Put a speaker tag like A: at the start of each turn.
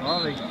A: Ollie.